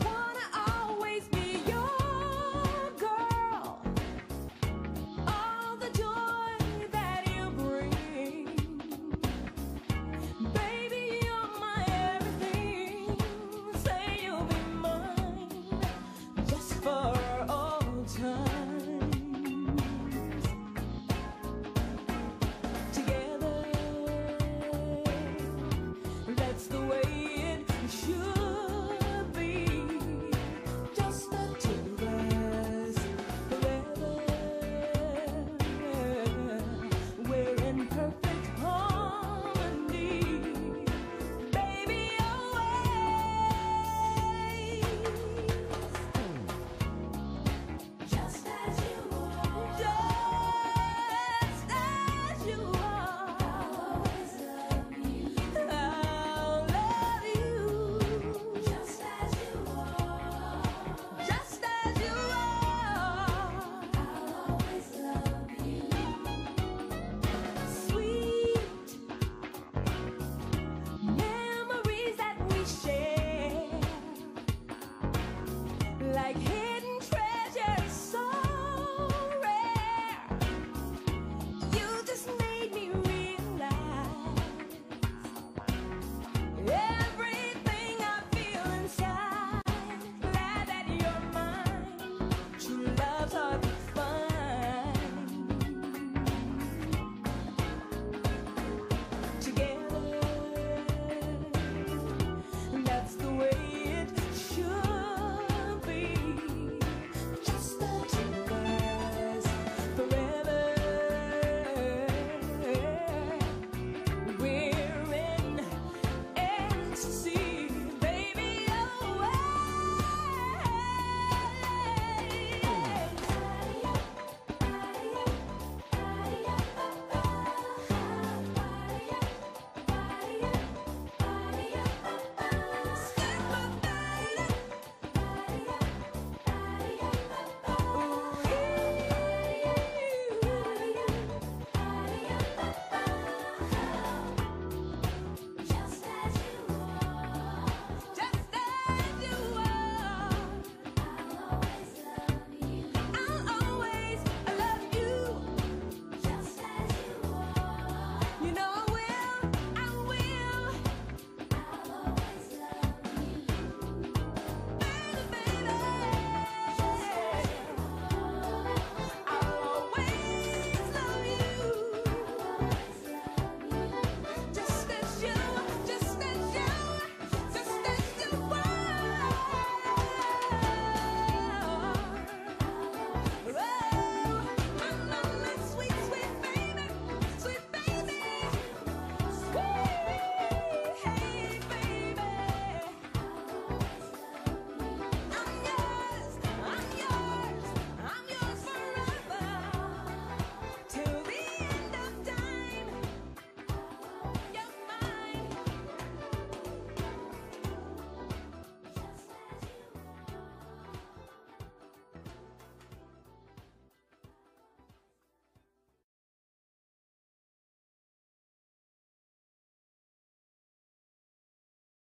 I want